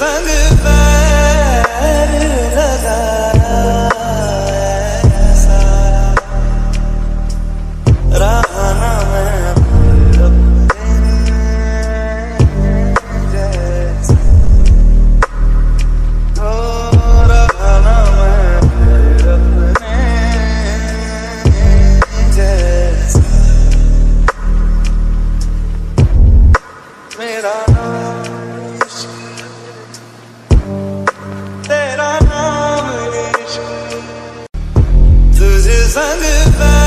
sangue. I'm good.